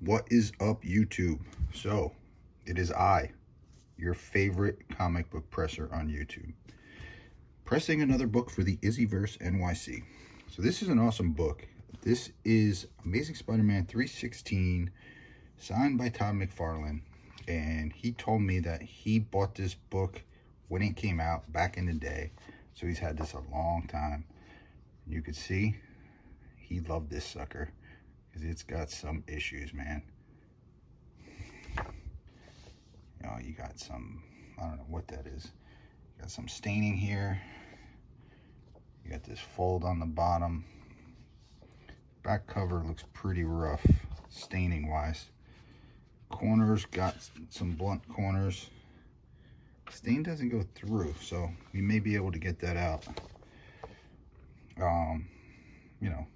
What is up, YouTube? So, it is I, your favorite comic book presser on YouTube, pressing another book for the Izzyverse NYC. So this is an awesome book. This is Amazing Spider-Man 316, signed by Todd McFarlane. And he told me that he bought this book when it came out back in the day. So he's had this a long time. You can see he loved this sucker because it's got some issues, man. You know, you got some, I don't know what that is. You got some staining here. You got this fold on the bottom. Back cover looks pretty rough, staining wise. Corners got some blunt corners. Stain doesn't go through, so we may be able to get that out. Um, you know,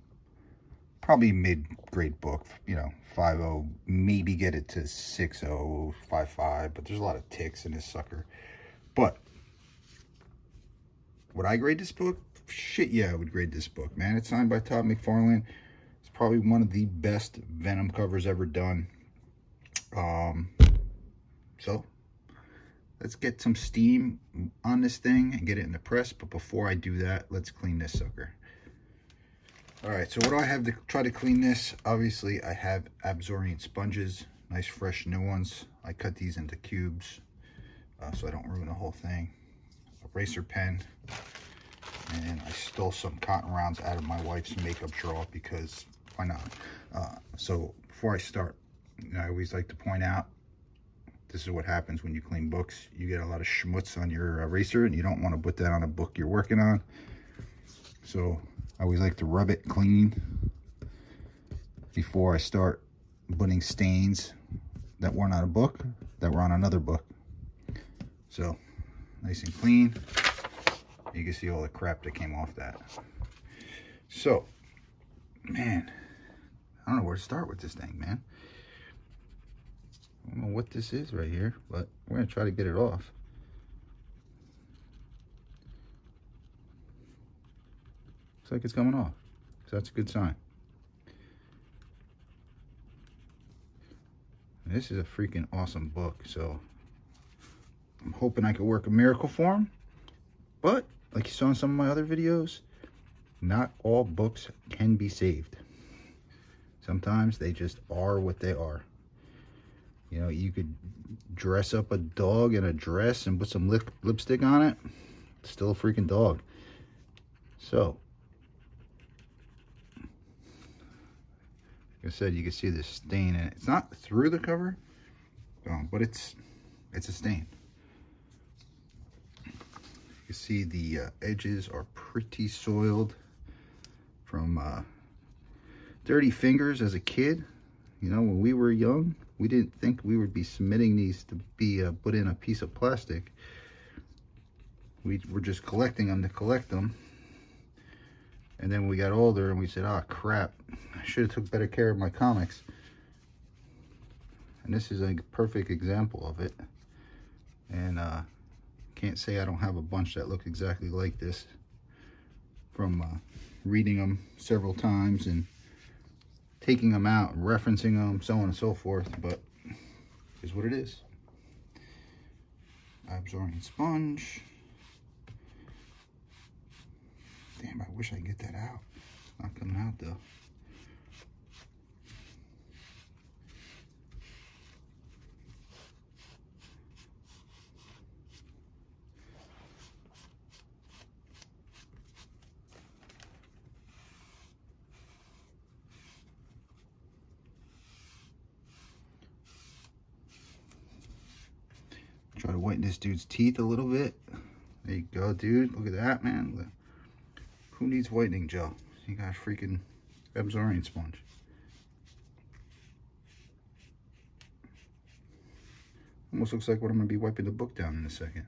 probably mid-grade book, you know, 5.0, maybe get it to 6.0, 5.5, but there's a lot of ticks in this sucker. But, would I grade this book? Shit, yeah, I would grade this book, man. It's signed by Todd McFarlane. It's probably one of the best Venom covers ever done. Um, so, let's get some steam on this thing and get it in the press. But before I do that, let's clean this sucker. All right, so what do I have to try to clean this? Obviously, I have Absorbent sponges, nice fresh new ones. I cut these into cubes uh, so I don't ruin the whole thing. Eraser pen, and I stole some cotton rounds out of my wife's makeup drawer because why not? Uh, so before I start, you know, I always like to point out, this is what happens when you clean books. You get a lot of schmutz on your eraser and you don't want to put that on a book you're working on. So I always like to rub it clean before I start putting stains that weren't on a book, that were on another book. So, nice and clean. You can see all the crap that came off that. So, man, I don't know where to start with this thing, man. I don't know what this is right here, but we're going to try to get it off. Looks like it's coming off. So that's a good sign. This is a freaking awesome book. So I'm hoping I could work a miracle for him. But like you saw in some of my other videos, not all books can be saved. Sometimes they just are what they are. You know, you could dress up a dog in a dress and put some lip lipstick on it. It's still a freaking dog. So, Like I said, you can see the stain in it. It's not through the cover, um, but it's it's a stain. You see the uh, edges are pretty soiled from uh, dirty fingers as a kid. You know, when we were young, we didn't think we would be submitting these to be uh, put in a piece of plastic. We were just collecting them to collect them. And then we got older and we said, oh crap, I should have took better care of my comics. And this is a perfect example of it. And uh, can't say I don't have a bunch that look exactly like this from uh, reading them several times and taking them out, referencing them, so on and so forth. But is what it is. Absorbing sponge. Damn, I wish I could get that out. Not coming out though. Try to whiten this dude's teeth a little bit. There you go, dude. Look at that, man. Who needs whitening gel? You got a freaking Absorbent sponge. Almost looks like what I'm going to be wiping the book down in a second.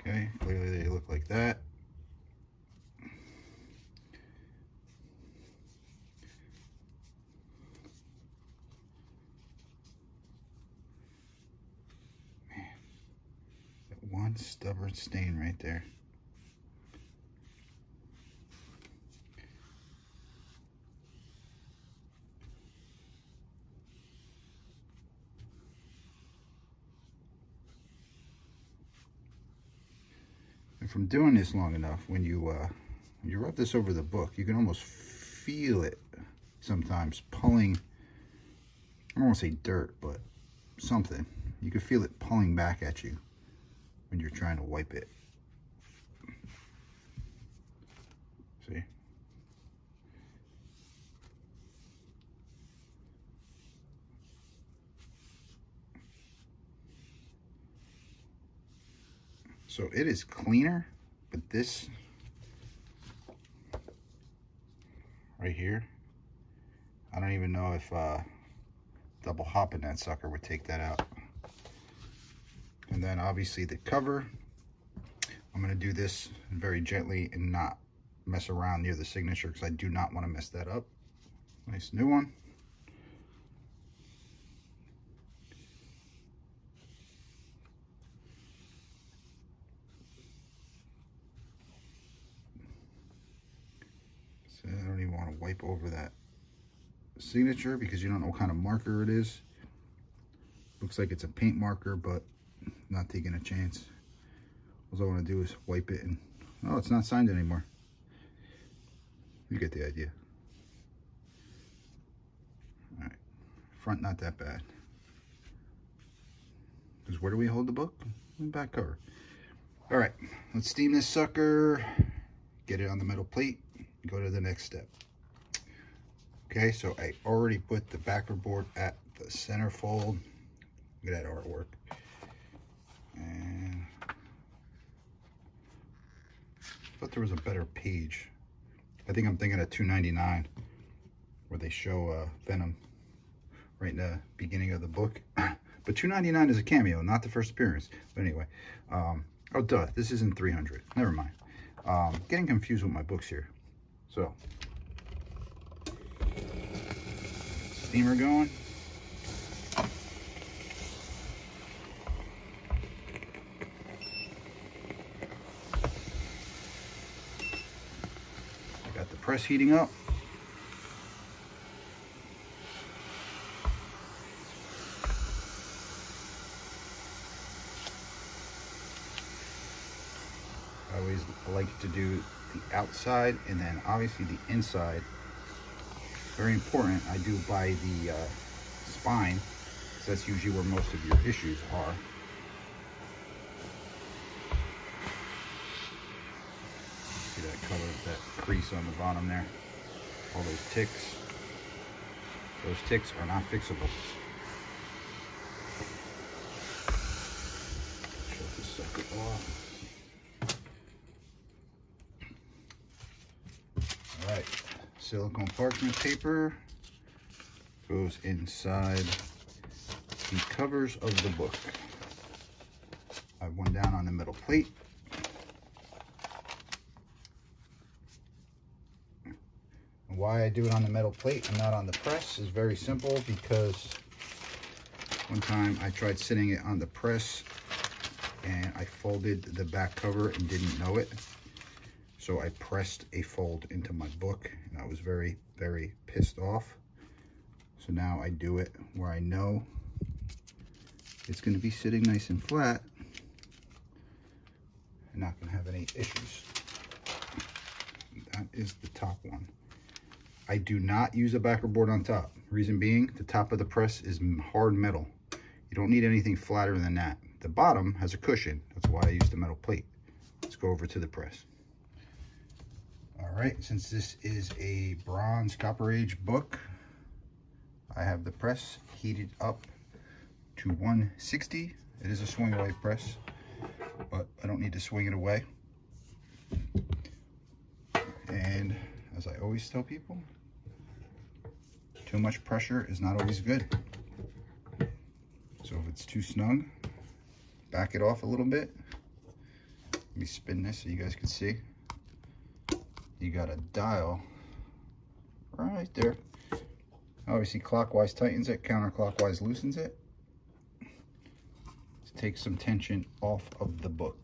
Okay, clearly they look like that. Man, that one stubborn stain right there. From doing this long enough, when you uh, when you rub this over the book, you can almost feel it sometimes pulling, I don't want to say dirt, but something. You can feel it pulling back at you when you're trying to wipe it. See? So it is cleaner, but this right here, I don't even know if uh, double hopping that sucker would take that out. And then obviously the cover, I'm gonna do this very gently and not mess around near the signature because I do not want to mess that up. Nice new one. I don't even want to wipe over that signature because you don't know what kind of marker it is. Looks like it's a paint marker, but not taking a chance. All I want to do is wipe it and, oh, it's not signed anymore. You get the idea. All right, front not that bad. Because where do we hold the book? Back cover. All right, let's steam this sucker, get it on the metal plate, go to the next step. Okay, so I already put the backer board at the center fold. Look at that artwork. And I thought there was a better page. I think I'm thinking of 299 where they show uh, Venom right in the beginning of the book. but 299 is a cameo, not the first appearance. But anyway, um, oh duh, this isn't 300. Never mind. Um, getting confused with my books here. So, steamer going. Got the press heating up. I always like to do the outside and then obviously the inside. Very important I do by the uh, spine because that's usually where most of your issues are. See that color that crease on the bottom there? All those ticks. Those ticks are not fixable. Shut this sucker off Silicone parchment paper goes inside the covers of the book. I have one down on the metal plate. And why I do it on the metal plate and not on the press is very simple because one time I tried sitting it on the press and I folded the back cover and didn't know it. So I pressed a fold into my book and I was very, very pissed off. So now I do it where I know it's gonna be sitting nice and flat and not gonna have any issues. That is the top one. I do not use a backer board on top. Reason being, the top of the press is hard metal. You don't need anything flatter than that. The bottom has a cushion. That's why I use the metal plate. Let's go over to the press. All right, since this is a bronze copper age book, I have the press heated up to 160. It is a swing away press, but I don't need to swing it away. And as I always tell people, too much pressure is not always good. So if it's too snug, back it off a little bit. Let me spin this so you guys can see. You got a dial right there. Obviously clockwise tightens it, counterclockwise loosens it. To take some tension off of the book.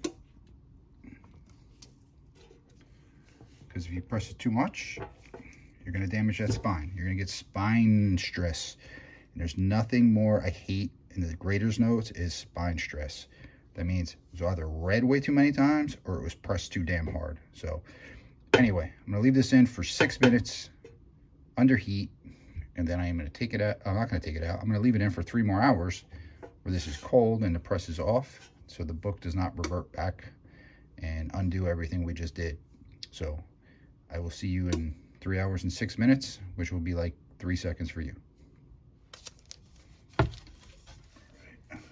Because if you press it too much, you're going to damage that spine. You're to get spine stress. And there's nothing more I hate in the grader's notes is spine stress. That means it was either read way too many times or it was pressed too damn hard. So anyway, I'm going to leave this in for six minutes under heat. And then I am going to take it out. I'm not going to take it out. I'm going to leave it in for three more hours where this is cold and the press is off. So the book does not revert back and undo everything we just did. So I will see you in three hours and six minutes, which will be like three seconds for you.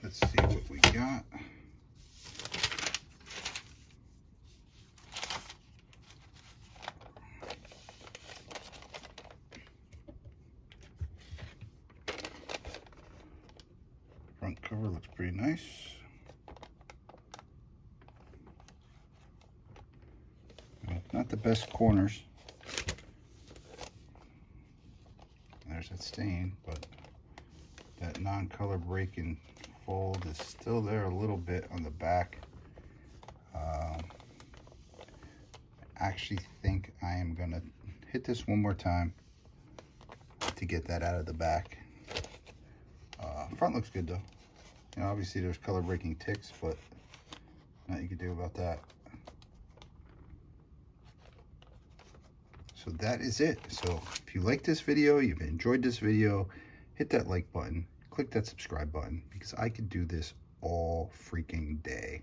let's see what we got. Front cover looks pretty nice. Not the best corners. There's that stain, but that non-color breaking fold is still there a little bit on the back. Um, I actually think I am to hit this one more time to get that out of the back. Uh, front looks good though. Obviously there's color breaking ticks, but nothing you can do about that. So that is it. So if you like this video, you've enjoyed this video, hit that like button, click that subscribe button because I could do this all freaking day.